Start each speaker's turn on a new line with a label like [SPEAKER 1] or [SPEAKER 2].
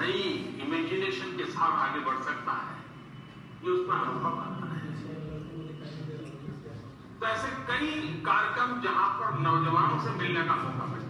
[SPEAKER 1] नई इमेजिनेशन के साथ आगे बढ़ सकता है। ये उसमें अनुभव आता है। तो ऐसे कई कार्यक्रम जहाँ पर नौजवानों से मिलने का मौका मिलता है।